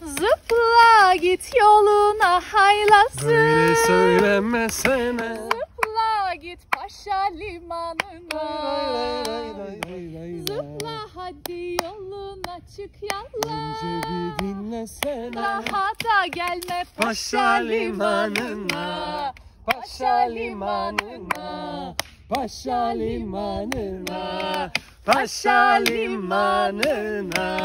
Zıpla git yoluna haylazım. Böyle söylemesene. Zıpla git paşa limanına. Zıpla hadi yoluna çık yalla. Önce bir dinlesene. Daha da gelme Paşa limanına. Paşa limanına. Paşa limanına. Paşa limanına.